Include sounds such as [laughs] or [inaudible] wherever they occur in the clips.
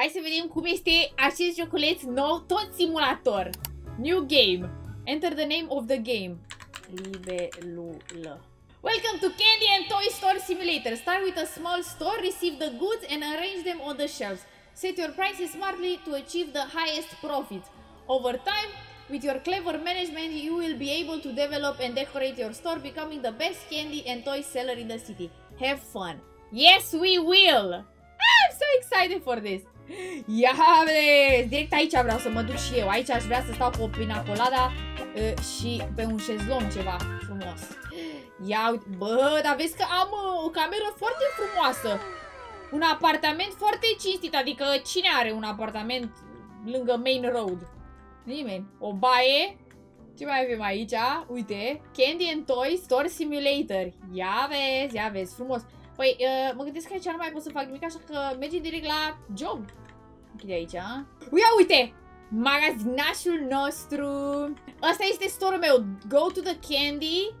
Hai să vedem cum este acest joculeț nou, tot simulator. New game. Enter the name of the game. Libelulă. Welcome to Candy and Toy Store Simulator. Start with a small store, receive the goods and arrange them on the shelves. Set your prices smartly to achieve the highest profit. Over time, with your clever management, you will be able to develop and decorate your store, becoming the best candy and toy seller in the city. Have fun! Yes, we will! I'm so excited for this! Ia vezi! Direct aici vreau să mă duc și eu. Aici aș vrea să stau cu o pina colada uh, și pe un șezlong ceva frumos. Ia uite, bă, dar vezi că am uh, o cameră foarte frumoasă. Un apartament foarte cinstit, adică cine are un apartament lângă main road? Nimeni. O baie. Ce mai avem aici? Uite, Candy and Toy Store Simulator. Ia vezi, ia vezi, frumos. Păi, uh, mă gândesc că aici nu mai pot să fac nimic, așa că mergem direct la job. Închide aici. Ia uite! Magazinașul nostru. Asta este store-ul meu. Go to the candy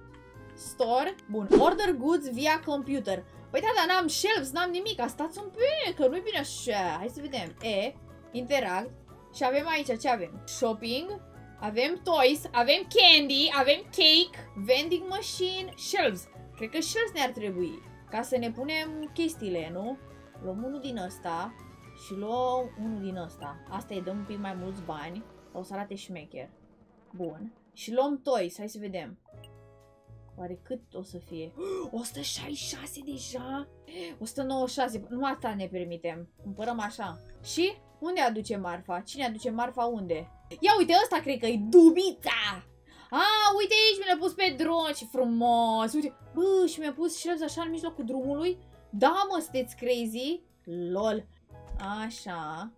store. Bun. Order goods via computer. Păi da, dar n-am shelves, n-am nimic. Stați un pic, că nu-i bine așa. Hai să vedem. E, interact. Și avem aici, ce avem? Shopping. Avem toys, avem candy, avem cake, vending machine, shelves. Cred că shelves ne-ar trebui. Ca să ne punem chestiile, nu? Luăm unul din ăsta și luăm unul din ăsta. Asta îi dăm un pic mai mulți bani. O să arate șmecher. Bun. Și luăm toys. Hai să vedem. Oare cât o să fie? [gasps] 166 deja? 196. Nu asta ne permitem. Cumpărăm așa. Și? Unde aduce marfa? Cine aduce marfa unde? Ia uite, ăsta cred că e dubița! A, uite aici, mi l-a pus pe dron, ce frumos! Uite, bă, și mi-a pus și așa în mijlocul drumului. Da, mă, sunteți crazy? LOL. Așa.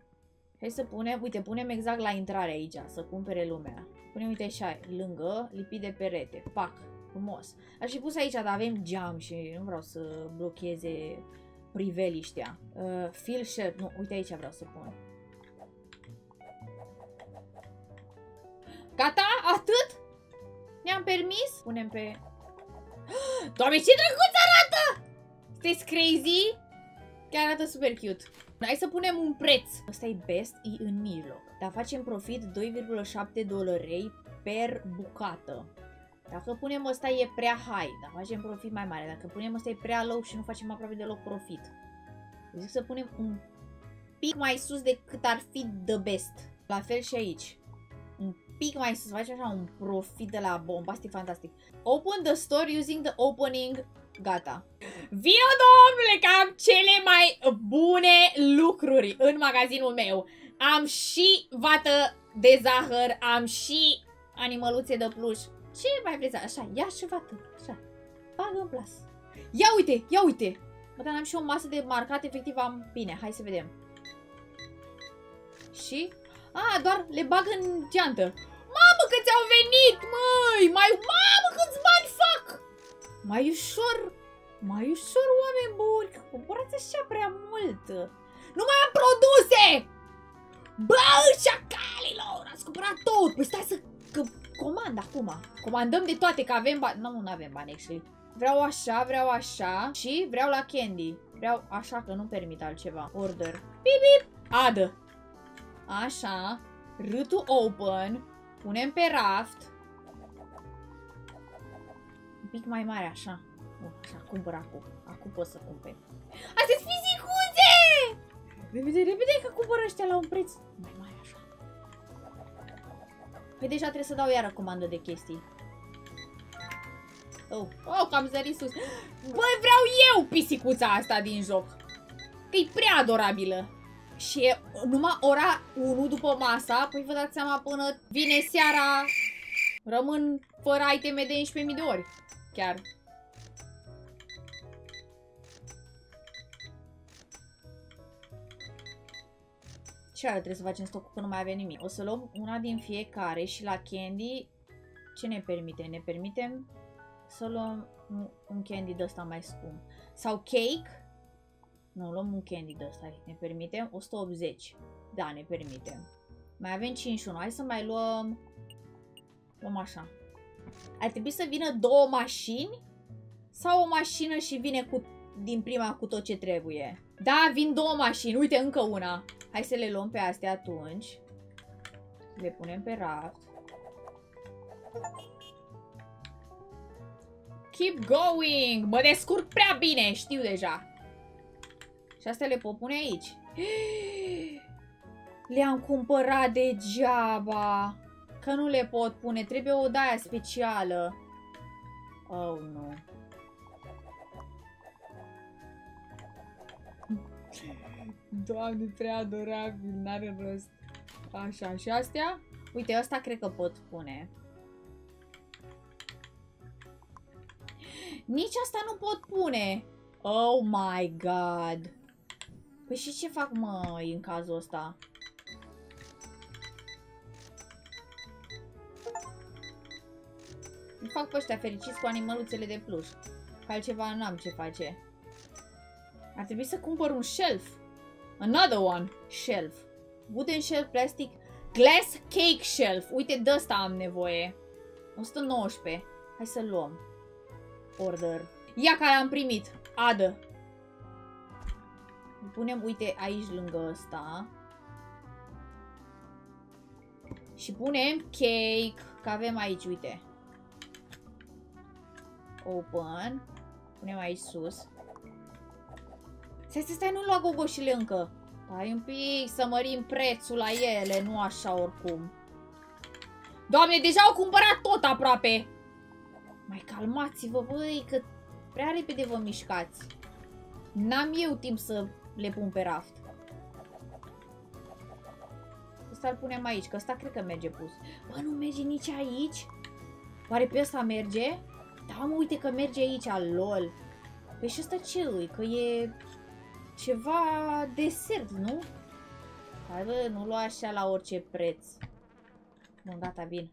Hai să punem, uite, punem exact la intrare aici, să cumpere lumea. Punem, uite, așa, lângă, lipit de perete. Pac, frumos. Aș fi pus aici, dar avem geam și nu vreau să blocheze priveliștea. Uh, fill shirt, nu, uite aici vreau să pun. Gata? Atât? Ne-am permis? Punem pe... [gasps] Doamne, ce drăguț arată! Sunteți crazy? Chiar arată super cute. Hai să punem un preț. Ăsta e best, e în mijloc. Dar facem profit 2,7 dolari per bucată. Dacă punem ăsta e prea high, dar facem profit mai mare. Dacă punem ăsta e prea low și nu facem aproape deloc profit. Zic să punem un pic mai sus decât ar fi the best. La fel și aici. Un pic mai sus, face așa un profit de la bombastic fantastic. Open the store using the opening Gata. Vino, domnule, că am cele mai bune lucruri în magazinul meu. Am și vată de zahăr, am și animăluțe de pluș. Ce mai vreți? Așa, ia și vată. Așa. Bagă în plas. Ia uite, ia uite. Bă, dar am și o masă de marcat, efectiv am... Bine, hai să vedem. Și? A, doar le bag în geantă. Mamă, că ți-au venit, măi! Mai... Mamă, câți bani fac! Mai ușor, mai ușor, oameni buni, că cumpărați așa prea mult. Nu mai am produse! Bă, șacalilor, ați cumpărat tot! Păi stai să că comand acum. Comandăm de toate, că avem bani. Nu, nu avem bani, actually. Vreau așa, vreau așa și vreau la candy. Vreau așa, că nu permit altceva. Order. Bip, bip. Adă. Așa. R to open. Punem pe raft pic mai mare, așa. Uh, așa, cumpăr acum. Acum pot să cumperi. Astea sunt fizicuțe! Repede, repede, că cumpără ăștia la un preț mai mare, așa. Păi deja trebuie să dau iară comandă de chestii. Oh, oh, cam zărit sus. Băi, vreau eu pisicuța asta din joc. Că e prea adorabilă. Și e numai ora 1 după masa, păi vă dați seama până vine seara, rămân fără iteme de 11.000 de ori chiar. Ce are trebuie să facem stoc că nu mai avem nimic? O să luăm una din fiecare și la candy ce ne permite? Ne permitem să luăm un candy de ăsta mai scump. Sau cake? Nu, luăm un candy de ăsta. Ne permitem 180. Da, ne permitem. Mai avem 51. Hai să mai luăm... Luăm așa. Ar trebui să vină două mașini sau o mașină și vine cu, din prima cu tot ce trebuie? Da, vin două mașini. Uite, încă una. Hai să le luăm pe astea atunci. Le punem pe raft. Keep going! Mă descurc prea bine, știu deja. Și astea le pot pune aici. [gasps] Le-am cumpărat degeaba. Că nu le pot pune. Trebuie o daia specială. Oh, nu. Doamne, prea adorabil, n-are rost. Așa, și astea? Uite, asta cred că pot pune. [gasps] Nici asta nu pot pune. Oh my god. Păi și ce fac, mă, în cazul ăsta? Îi fac pe ăștia fericiți cu animăluțele de pluș. Că altceva n-am ce face. Ar trebui să cumpăr un shelf. Another one. Shelf. Wooden shelf, plastic. Glass cake shelf. Uite, de asta am nevoie. 119. Hai să luăm. Order. Ia care am primit. Adă. Îl punem, uite, aici lângă ăsta. Și punem cake. Că avem aici, uite. Open. Punem aici sus. Stai, stai, stai, nu lua gogoșile încă. Stai un pic să mărim prețul la ele, nu așa oricum. Doamne, deja au cumpărat tot aproape. Mai calmați-vă, băi, că prea repede vă mișcați. N-am eu timp să le pun pe raft. Ăsta îl punem aici, că ăsta cred că merge pus. Bă, nu merge nici aici? Oare pe ăsta merge? Da, mă, uite că merge aici, lol. Păi și ăsta ce îi? Că e ceva desert, nu? Hai bă, nu lua așa la orice preț. Bun, gata, bine.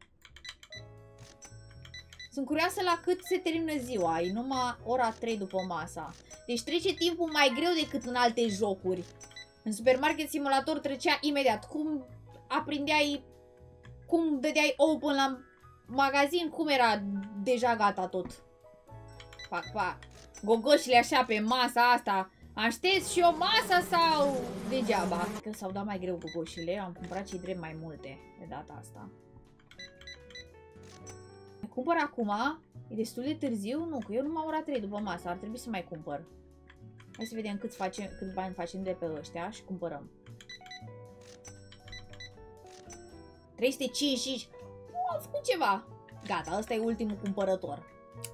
Sunt curioasă la cât se termină ziua. E numai ora 3 după masa. Deci trece timpul mai greu decât în alte jocuri. În Supermarket Simulator trecea imediat. Cum aprindeai... Cum dădeai open la magazin, cum era deja gata tot. Fac, fac. Gogoșile așa pe masa asta. Aștept și o masă sau degeaba? Că s-au dat mai greu gogoșile. Am cumpărat și drept mai multe de data asta. Cumpăr acum. E destul de târziu? Nu, că eu numai ora 3 după masă. Ar trebui să mai cumpăr. Hai să vedem cât, facem, cât bani facem de pe ăștia și cumpărăm. 355. Nu am făcut ceva. Gata, ăsta e ultimul cumpărător.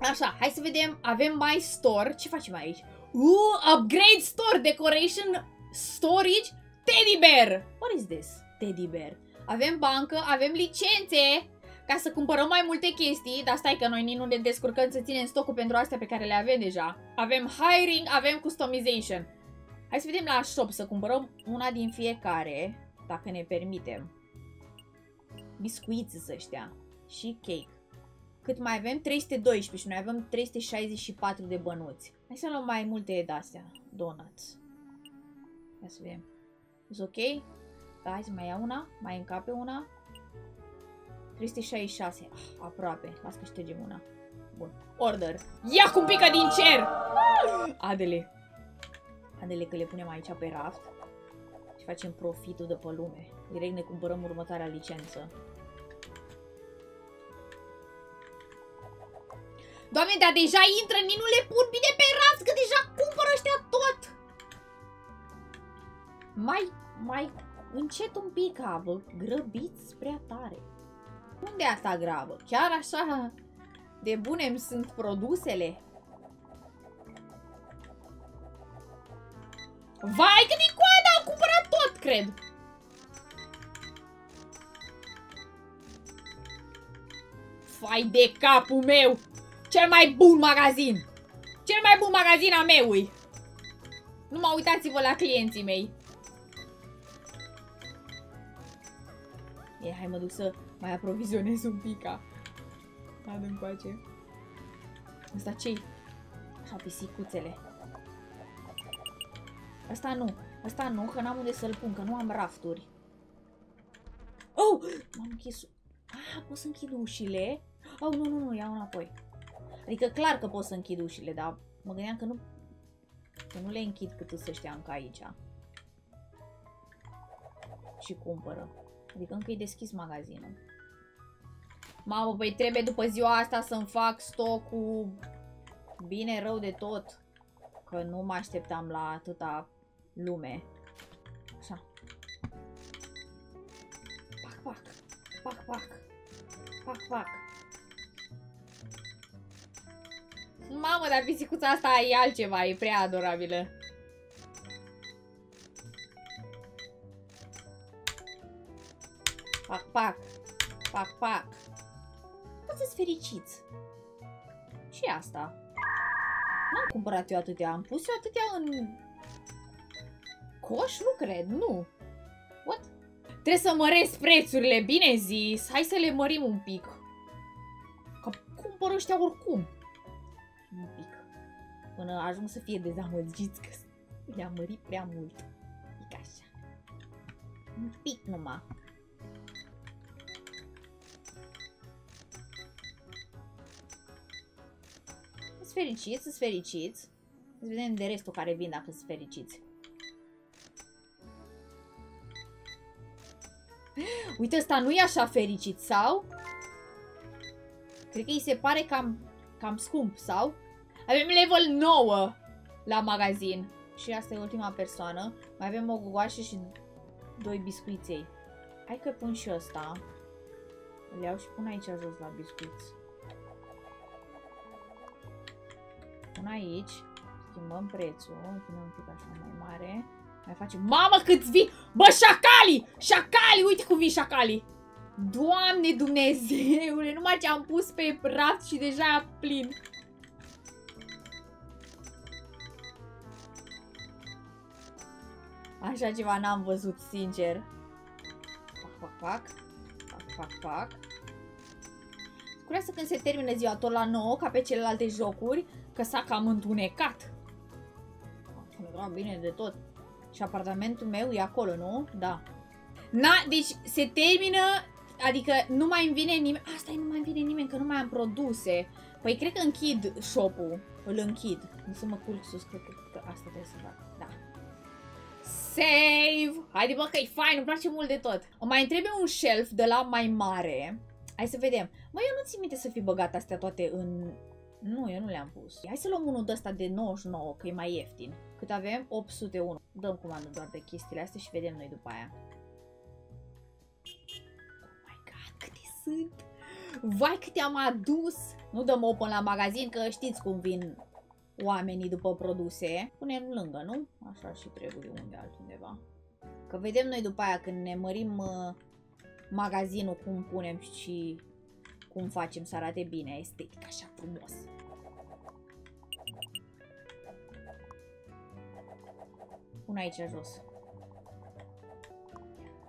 Așa, hai să vedem. Avem mai store. Ce facem aici? Uh, upgrade store, decoration, storage, teddy bear. What is this? Teddy bear. Avem bancă, avem licențe ca să cumpărăm mai multe chestii, dar stai că noi nu ne descurcăm să ținem stocul pentru astea pe care le avem deja. Avem hiring, avem customization. Hai să vedem la shop să cumpărăm una din fiecare, dacă ne permitem. Biscuiți ăștia și cake. Cât mai avem? 312 și noi avem 364 de bănuți. Hai să luăm mai multe de-astea. Donuts. Hai să vedem. E ok? Da, hai să mai iau una. Mai încape una. 366. Ah, aproape. Las că ștergem una. Bun. Order. Ia cum pică din cer! Adele. Adele că le punem aici pe raft. Și facem profitul de pe lume. Direct ne cumpărăm următoarea licență. Doamne, dar deja intră, nici nu le pun bine pe raft, că deja cumpără ăștia tot. Mai, mai încet un pic, vă grăbiți prea tare. Unde asta grabă? Chiar așa de bune îmi sunt produsele? Vai, cât e coada! Am cumpărat tot, cred! Fai de capul meu! Cel mai bun magazin! Cel mai bun magazin a meui! mă uitați-vă la clienții mei! E, hai mă duc să mai aprovizionez un pic. Adu încoace. Asta ce Așa, pisicuțele. Asta nu. Asta nu, că n-am unde să-l pun, că nu am rafturi. Oh! M-am închis. Ah, pot să închid ușile? Oh, nu, nu, nu, iau înapoi. Adică clar că pot să închid ușile, dar mă gândeam că nu, că nu le închid cât să ăștia încă aici. și cumpără. Adică încă e deschis magazinul. Mamă, păi trebuie după ziua asta să-mi fac stocul bine rău de tot. Că nu mă așteptam la atâta lume. Așa. Pac, pac. Pac, pac. Pac, pac. Mamă, dar pisicuța asta e altceva, e prea adorabilă. Pac, pac. Pac, pac. Toți fericiți. Și asta. N-am cumpărat eu atâtea, am pus eu atâtea în coș? Nu cred, nu. What? Trebuie să măresc prețurile, bine zis. Hai să le mărim un pic. Că cumpăr ăștia oricum. Un pic. Până ajung să fie dezamăgiți că le-am mărit prea mult. Pic așa. Un pic numai. Sunt fericiți, sunt fericiți. Să vedem de restul care vin dacă sunt fericiți. [laughs] Uite, ăsta nu e așa fericit, sau? Cred că îi se pare cam, cam scump, sau? Avem level 9 la magazin. Și asta e ultima persoană. Mai avem o gogoașă și doi biscuiței. Hai că pun și ăsta. Îl iau și pun aici jos la biscuiți. Pun aici. Schimbăm prețul. Punem un pic așa mai mare. Mai facem... Mamă câți vin! Bă, șacalii! Șacalii! Uite cum vin șacalii! Doamne Dumnezeule! Numai ce am pus pe raft și deja plin. Așa ceva n-am văzut, sincer. Fac, fac, fac. Fac, fac, fac. Curează când se termină ziua tot la 9, ca pe celelalte jocuri, că s-a cam întunecat. Bine de tot. Și apartamentul meu e acolo, nu? Da. Na, deci se termină, adică nu mai îmi vine nimeni, asta e, nu mai îmi vine nimeni, că nu mai am produse. Păi cred că închid shop-ul, îl închid. Nu să mă culc sus, cred că asta trebuie să fac, da. Save! Haide bă că e fain, îmi place mult de tot. O mai trebuie un shelf de la mai mare. Hai să vedem. Mă, eu nu țin minte să fi băgat astea toate în... Nu, eu nu le-am pus. Hai să luăm unul de ăsta de 99, că e mai ieftin. Cât avem? 801. Dăm comandă doar de chestiile astea și vedem noi după aia. Oh my god, câte sunt! Vai câte am adus! Nu dăm open la magazin, că știți cum vin oamenii după produse. Punem lângă, nu? Așa și trebuie unde altundeva. Că vedem noi după aia când ne mărim uh, magazinul cum punem și cum facem să arate bine, estetic, așa frumos. Pun aici jos.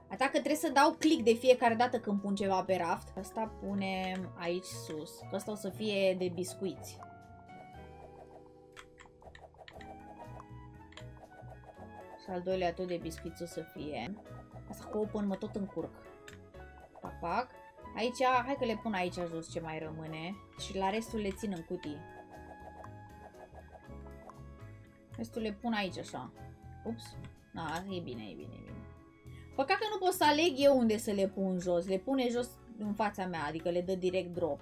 Atacă trebuie să dau click de fiecare dată când pun ceva pe raft. Asta punem aici sus. Asta o să fie de biscuiți. Și al doilea tot de biscuiți o să fie. Asta cu open mă tot încurc. Pac, pac. Aici, hai că le pun aici jos ce mai rămâne. Și la restul le țin în cutii. Restul le pun aici așa. Ups. Na, e bine, e bine, e bine. Păcat că nu pot să aleg eu unde să le pun jos. Le pune jos în fața mea, adică le dă direct drop.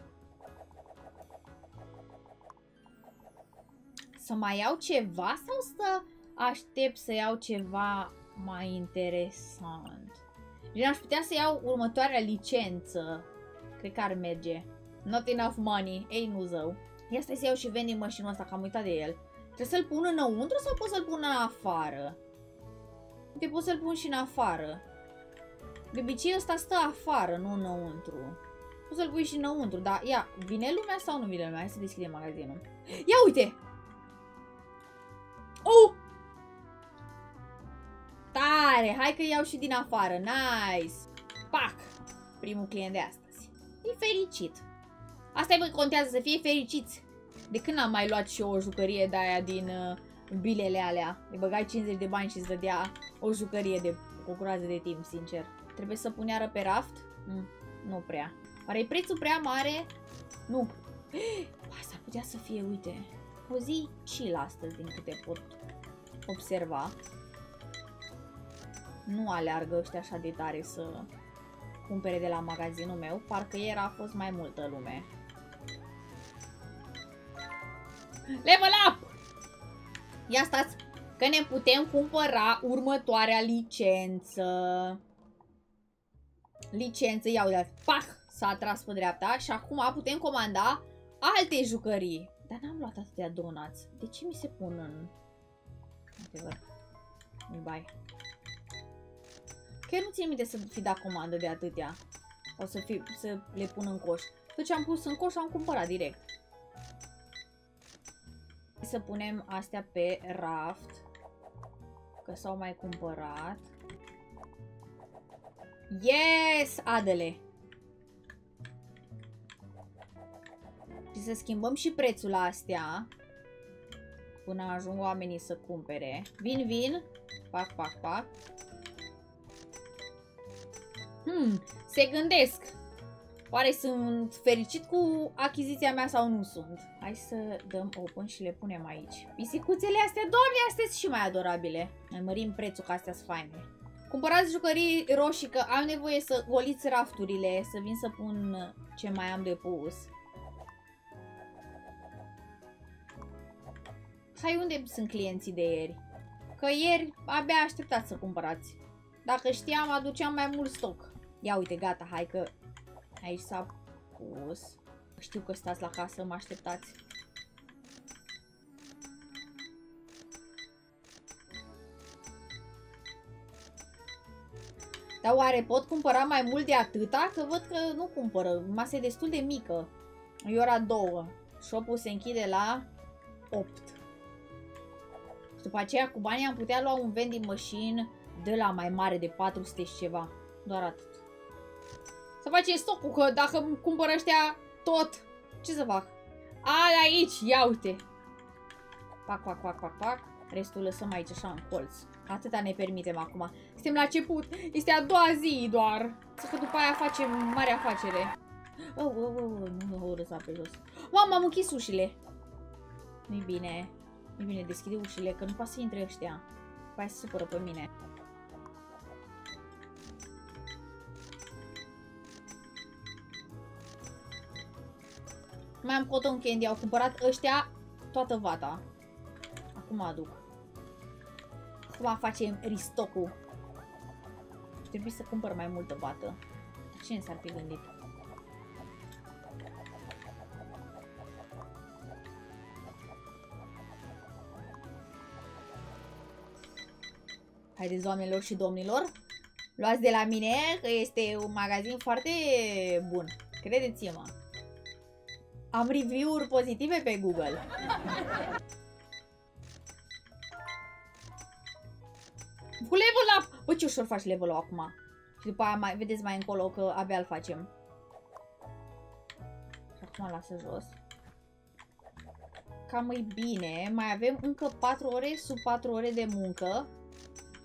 Să mai iau ceva sau să aștept să iau ceva mai interesant? Gen, aș putea să iau următoarea licență. Cred că ar merge. Not enough money. Ei, nu zău. Ia stai să iau și vending machine ăsta, că am uitat de el. Trebuie să-l pun înăuntru sau pot să-l pun în afară? Uite, pot să-l pun și în afară. De obicei ăsta stă afară, nu înăuntru. Poți să-l pui și înăuntru, dar ia, vine lumea sau nu vine lumea? Hai să deschidem magazinul. Ia uite! Oh! Tare! Hai că iau și din afară. Nice! Pac! Primul client de astăzi. E fericit. Asta e, contează să fie fericiți. De când am mai luat și eu o jucărie de aia din uh, bilele alea? Îi băgai 50 de bani și îți dădea o jucărie de o groază de timp, sincer. Trebuie să pun iară pe raft? Mm, nu prea. Oare e prețul prea mare? Nu. [gasps] Asta ar putea să fie, uite, o zi chill astăzi, din câte pot observa. Nu aleargă ăștia așa de tare să cumpere de la magazinul meu. Parcă ieri a fost mai multă lume. Level up! Ia stați că ne putem cumpăra următoarea licență. Licență, ia uite, pah, s-a tras pe dreapta și acum putem comanda alte jucării. Dar n-am luat atâtea donuts. De ce mi se pun în... Adevăr. Bai. Chiar nu țin minte să fi dat comandă de atâtea. O să, fi, să le pun în coș. Tot ce am pus în coș am cumpărat direct. Să punem astea pe raft. Că s-au mai cumpărat. Yes, Adele! Și să schimbăm și prețul la astea. Până ajung oamenii să cumpere. Vin, vin. Pac, pac, pac. Hmm, se gândesc. Oare sunt fericit cu achiziția mea sau nu sunt? Hai să dăm open și le punem aici. Pisicuțele astea, doamne, astea sunt și mai adorabile. Mai mărim prețul, că astea sunt faine. Cumpărați jucării roșii, că am nevoie să goliți rafturile, să vin să pun ce mai am de pus. Hai, unde sunt clienții de ieri? Că ieri abia așteptați să cumpărați. Dacă știam, aduceam mai mult stoc. Ia uite, gata, hai că aici s-a pus. Știu că stați la casă, mă așteptați. Dar oare pot cumpăra mai mult de atâta? Că văd că nu cumpără. Masa e destul de mică. E ora 2. Shop-ul se închide la 8. Și după aceea cu banii am putea lua un vending machine de la mai mare de 400 și ceva. Doar atât. Să facem stocul, că dacă îmi cumpără ăștia tot, ce să fac? A, aici, ia uite. Pac, pac, pac, pac, pac. Restul lăsăm aici așa în colț. Atâta ne permitem acum. Suntem la început. Este a doua zi doar. Să că după aia facem mare afacere. Oh, oh, oh, oh. nu mă lăsa pe jos. Mamă, am închis ușile. Nu-i bine. Nu-i bine, deschide ușile, că nu poate să intre ăștia. Păi să supără pe mine. Mai am cotton candy, au cumpărat ăștia toată vata. Acum aduc. Acum facem ristocul. Trebuie să cumpăr mai multă vată. Cine s-ar fi gândit? Haideți, doamnelor și domnilor, luați de la mine că este un magazin foarte bun. Credeți-mă. Am review-uri pozitive pe Google. Cu level up! Bă, ce ușor faci level up acum. Și după aia mai, vedeți mai încolo că abia îl facem. Și acum lasă jos. Cam e bine. Mai avem încă 4 ore sub 4 ore de muncă.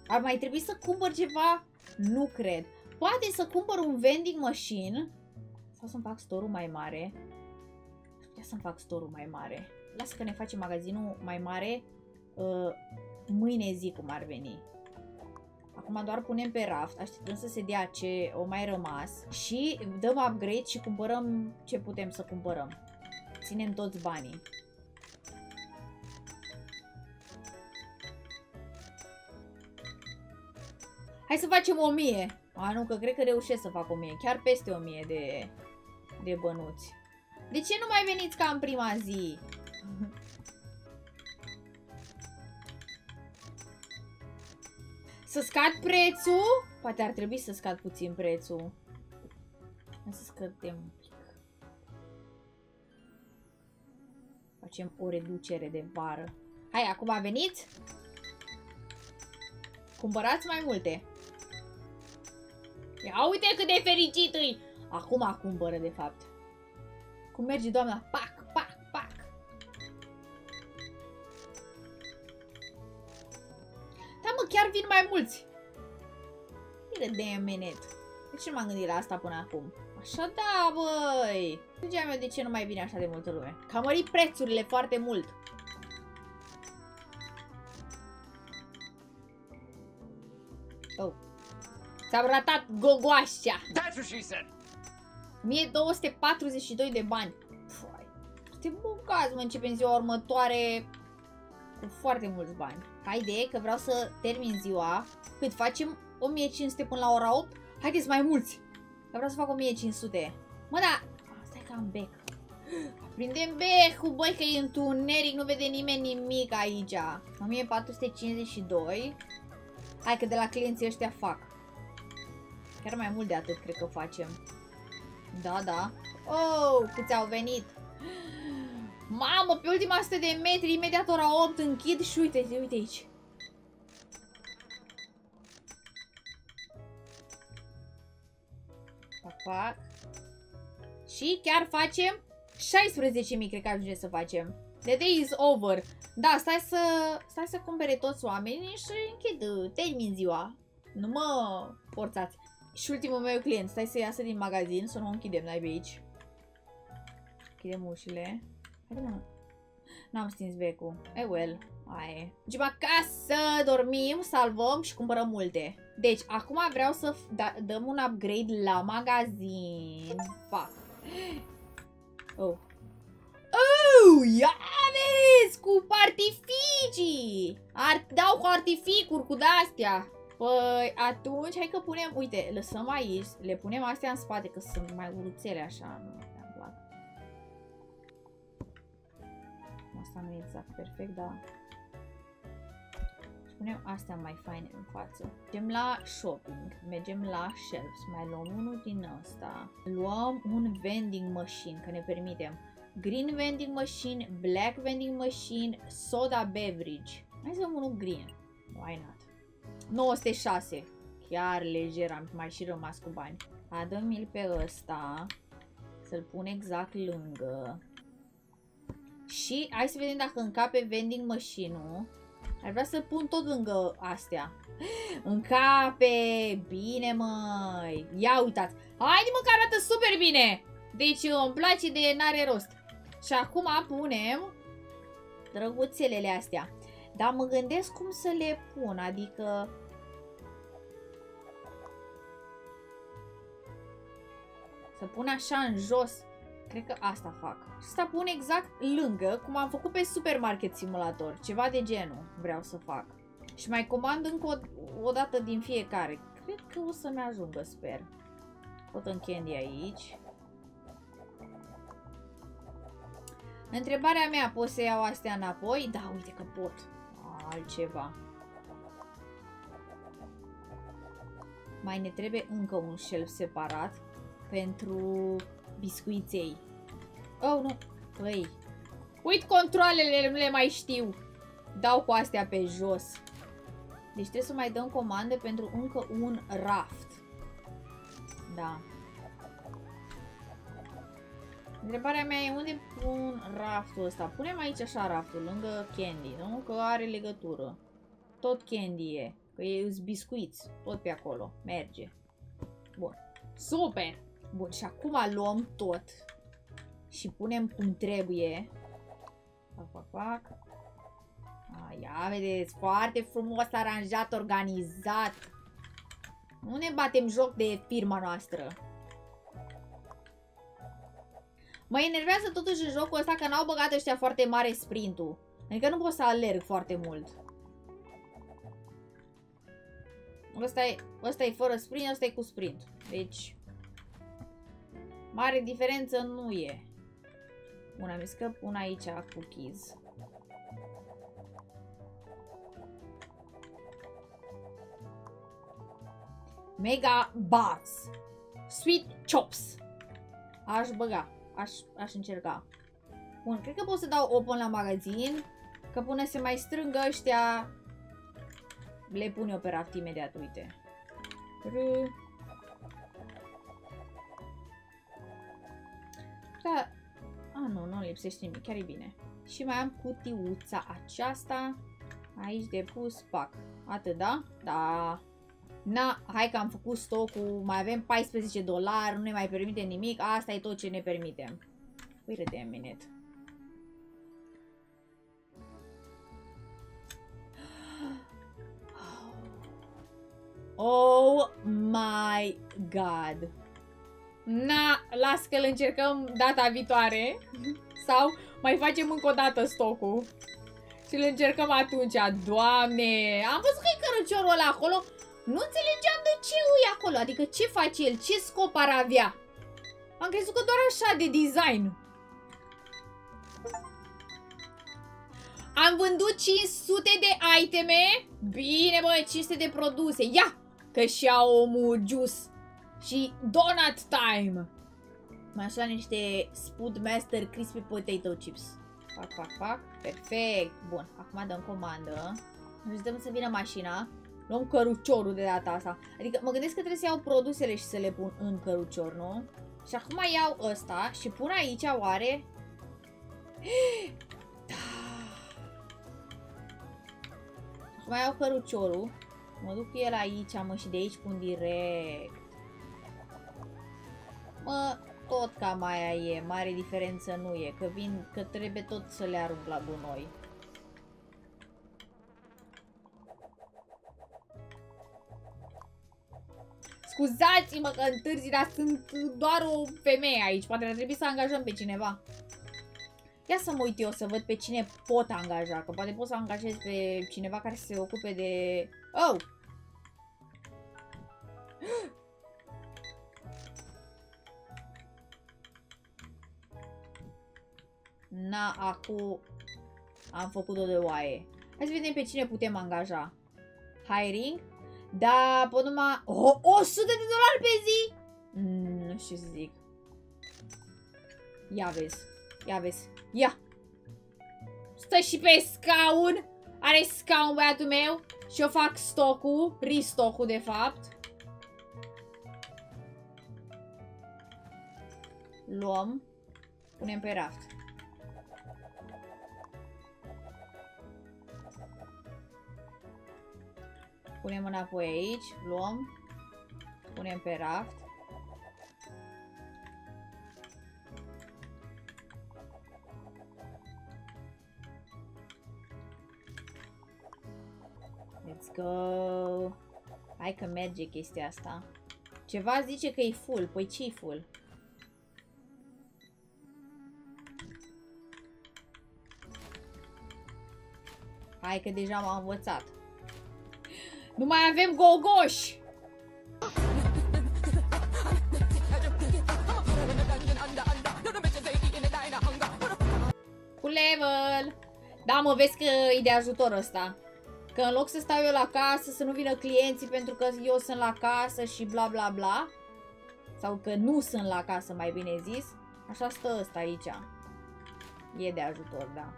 Ar mai trebui să cumpăr ceva? Nu cred. Poate să cumpăr un vending machine. Sau să-mi fac store mai mare. Ia să-mi fac store mai mare. Lasă că ne facem magazinul mai mare uh, mâine zi cum ar veni. Acum doar punem pe raft, așteptăm să se dea ce o mai rămas și dăm upgrade și cumpărăm ce putem să cumpărăm. Ținem toți banii. Hai să facem 1000. A, nu, că cred că reușesc să fac 1000. Chiar peste 1000 de, de bănuți. De ce nu mai veniți ca în prima zi? Să scad prețul? Poate ar trebui să scad puțin prețul. Hai să scădem un pic. Facem o reducere de vară. Hai, acum veniți? Cumpărați mai multe. Ia uite cât de fericit îi! Acum cumpără, de fapt. Cum merge doamna? Pac, pac, pac. Da, mă, chiar vin mai mulți. Wait a damn minute. De ce nu m-am gândit la asta până acum? Așa da, băi! Ziceam eu de ce nu mai vine așa de multă lume. Că mărit prețurile foarte mult. Oh, Ți-am ratat gogoașa. That's what she said. 1242 de bani. Păi, te bucați, mă, începem ziua următoare cu foarte mulți bani. Haide, că vreau să termin ziua. Cât facem? 1500 până la ora 8? Haideți mai mulți! Că vreau să fac 1500. Mă, da... Stai că am bec. Prindem becul, băi, că e întuneric, nu vede nimeni nimic aici. 1452. Hai că de la clienții ăștia fac. Chiar mai mult de atât cred că facem. Da, da. Oh, câți au venit. Mamă, pe ultima 100 de metri, imediat ora 8 închid și uite, uite aici. Pac, pac. Și chiar facem 16.000, cred că ajunge să facem. The day is over. Da, stai să, stai să cumpere toți oamenii și închid, termin ziua. Nu mă forțați. Și ultimul meu client, stai să iasă din magazin, să nu o închidem, n-ai aici. Închidem ușile. Haide mă. N-am stins becul. E well. Aia Mergem acasă, dormim, salvăm și cumpărăm multe. Deci, acum vreau să da dăm un upgrade la magazin. Fac. Oh. Oh, ia vezi, cu artificii. Ar dau cu artificuri, cu de-astea. Păi, atunci, hai că punem, uite, lăsăm aici, le punem astea în spate, că sunt mai uruțele așa, nu mi plac. Asta nu e exact perfect, dar... Și punem astea mai faine în față. Mergem la shopping, mergem la shelves, mai luăm unul din ăsta. Luăm un vending machine, că ne permitem. Green vending machine, black vending machine, soda beverage. Hai să luăm unul green. Why not? 906. Chiar lejer, am mai și rămas cu bani. Adă-mi-l pe ăsta. Să-l pun exact lângă. Și hai să vedem dacă încape vending machine-ul. Ar vrea să pun tot lângă astea. Încape! Bine, măi! Ia uitați! Haide mă că arată super bine! Deci îmi place de n-are rost. Și acum punem drăguțelele astea. Dar mă gândesc cum să le pun, adică... Să pun așa în jos. Cred că asta fac. Și asta pun exact lângă, cum am făcut pe Supermarket Simulator. Ceva de genul vreau să fac. Și mai comand încă o, o dată din fiecare. Cred că o să-mi ajungă, sper. Tot în candy aici. Întrebarea mea, pot să iau astea înapoi? Da, uite că pot altceva. Mai ne trebuie încă un shelf separat pentru biscuiței. Oh, nu! Păi, uit controlele, nu le mai știu. Dau cu astea pe jos. Deci trebuie să mai dăm comandă pentru încă un raft. Da. Întrebarea mea e unde pun raftul ăsta? Punem aici așa raftul, lângă candy, nu? Că are legătură. Tot candy e. Că e biscuiți. Tot pe acolo. Merge. Bun. Super! Bun, și acum luăm tot. Și punem cum trebuie. Fac, fac, fac. A, ia vedeți, foarte frumos aranjat, organizat. Nu ne batem joc de firma noastră. Mă enervează totuși în jocul ăsta că n-au băgat ăștia foarte mare sprintul. Adică nu pot să alerg foarte mult. Ăsta e, ăsta e fără sprint, ăsta e cu sprint. Deci, mare diferență nu e. Una mi scăp, una aici cookies. Mega Bars. Sweet Chops. Aș băga. Aș, aș încerca. Bun, cred că pot să dau open la magazin. Că până se mai strângă ăștia, le pun eu pe raft imediat, uite. R da, a, nu, nu lipsește nimic, chiar e bine. Și mai am cutiuța aceasta. Aici de pus, pac. Atât, da? Da. Na, hai că am făcut stocul, mai avem 14 dolari, nu ne mai permite nimic, asta e tot ce ne permitem. Wait a damn minute. Oh my god. Na, las că îl încercăm data viitoare. Sau mai facem încă o dată stocul. Și îl încercăm atunci. Doamne, am văzut că e căruciorul ăla acolo. Nu înțelegeam de ce e acolo. Adică ce face el? Ce scop ar avea? Am crezut că doar așa de design. Am vândut 500 de iteme. Bine, bă, 500 de produse. Ia! Că și-a omul juice. Și donut time. Mai așa niște Spud Master Crispy Potato Chips. Fac, fac, fac. Perfect. Bun. Acum dăm comandă. Deci dăm să vină mașina. Luăm căruciorul de data asta. Adică mă gândesc că trebuie să iau produsele și să le pun în cărucior, nu? Și acum iau ăsta și pun aici oare... [gasps] Da. Acum iau căruciorul. Mă duc cu el aici, mă, și de aici pun direct. Mă, tot cam aia e, mare diferență nu e, că vin, că trebuie tot să le arunc la gunoi. Scuzați-mă că întârzi, dar sunt doar o femeie aici. Poate ar trebui să angajăm pe cineva. Ia să mă uit eu să văd pe cine pot angaja. Că poate pot să angajez pe cineva care se ocupe de... Oh! [gasps] Na, acum am făcut-o de oaie. Hai să vedem pe cine putem angaja. Hiring? Da, pot numai... Oh, 100 de dolari pe zi? Mm, nu știu ce să zic. Ia vezi. Ia vezi. Ia. Stă și pe scaun. Are scaun băiatul meu. Și eu fac stocul. Restocul, de fapt. Luăm. Punem pe raft. Punem înapoi aici, luăm, punem pe raft. Let's go! Hai că merge chestia asta. Ceva zice că e full. Păi ce e full? Hai că deja m-am învățat. Nu mai avem gogoși! Cu level! Da, mă, vezi că e de ajutor ăsta. Că în loc să stau eu la casă, să nu vină clienții pentru că eu sunt la casă și bla bla bla. Sau că nu sunt la casă, mai bine zis. Așa stă ăsta aici. E de ajutor, da.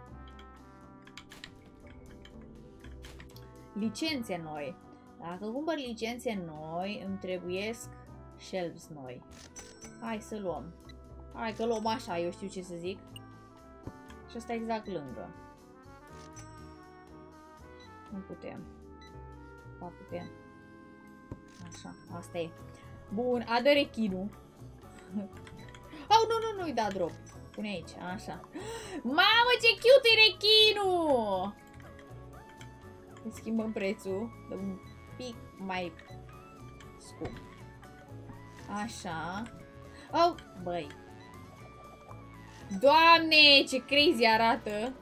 Licențe noi. Dacă cumpăr licențe noi, îmi trebuiesc shelves noi. Hai să luăm. Hai că luăm așa, eu știu ce să zic. Și asta exact lângă. Nu putem. Ba putem. Așa, asta e. Bun, adă rechinul. [laughs] oh, nu, nu, nu-i da drop. Pune aici, așa. Mamă, ce cute e rechinul! Îi schimbăm prețul. Dăm pic mai scump. Așa. Oh, băi. Doamne, ce crazy arată.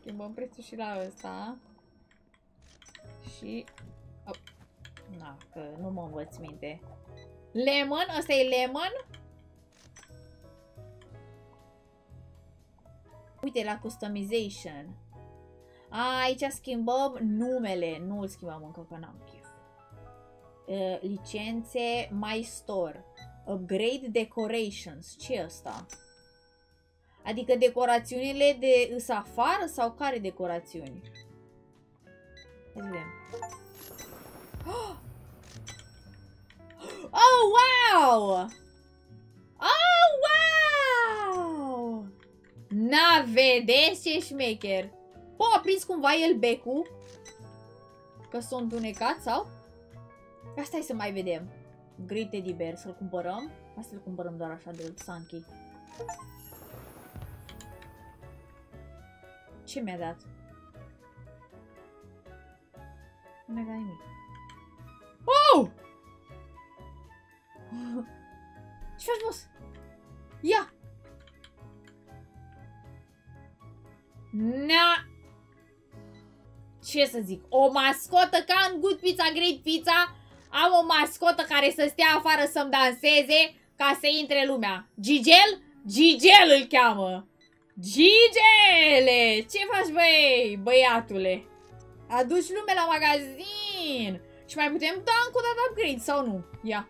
Schimbăm prețul și la ăsta. Și... Oh. Na, că nu mă învăț minte. Lemon? Ăsta e lemon? Uite la customization. A, aici schimbăm numele. Nu îl schimbăm încă, că n-am chef. Uh, licențe My Store. Upgrade Decorations. ce e asta? Adică decorațiunile de îs afară sau care decorațiuni? Hai să vedem. Oh, wow! Oh, wow! Na, vedeți ce șmecher! O, a prins cumva el becul? Că s-a întunecat sau? Asta e să mai vedem. Great Teddy Bear, să-l cumpărăm. Asta să-l cumpărăm doar așa de Sanky. Ce mi-a dat? Nu mi-a dat nimic. Wow! [laughs] Ce faci, boss? Ia! Na! Ce să zic? O mascotă ca în Good Pizza, Great Pizza. Am o mascotă care să stea afară să-mi danseze ca să intre lumea. Gigel? Gigel îl cheamă. Gigele! Ce faci, băi, băiatule? Aduci lume la magazin! Și mai putem da încă o dată upgrade sau nu? Ia.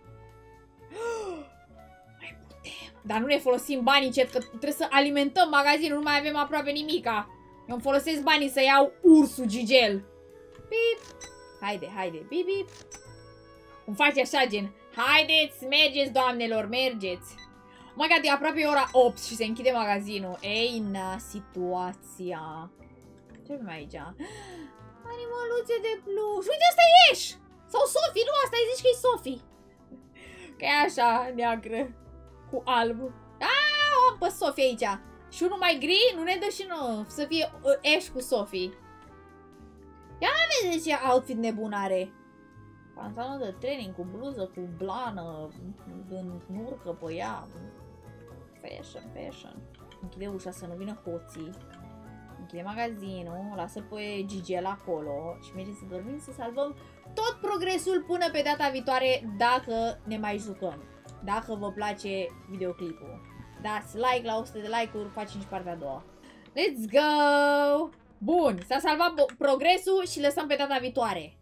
[gasps] Mai putem. Dar nu ne folosim banii, cet, că trebuie să alimentăm magazinul, nu mai avem aproape nimica. Eu îmi folosesc banii să iau ursul Gigel. Bip. Haide, haide, bip, bip. Îmi face așa, gen, haideți, mergeți, doamnelor, mergeți. Oh my god, e aproape ora 8 și se închide magazinul. Ei, na, situația. Ce avem aici? Animăluțe de pluș. Uite, asta e Ash! Sau Sophie, nu, asta îi zici că e Sophie. Că e așa, neagră. Cu alb. Aaa, o am pe Sophie aici. Și unul mai gri, nu ne dă și nouă să fie uh, Ash cu Sophie. Ia mai vezi ce outfit nebun are. Pantalon de training cu bluză, cu blană, în nurcă pe ea. Fashion, fashion. Închide ușa să nu vină hoții. Închide magazinul, lasă pe Gigel acolo și mergem să dormim să salvăm tot progresul până pe data viitoare dacă ne mai jucăm. Dacă vă place videoclipul. Dați like la 100 de like-uri, facem și partea a doua. Let's go! Bun, s-a salvat progresul și lăsăm pe data viitoare.